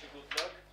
wish you good luck.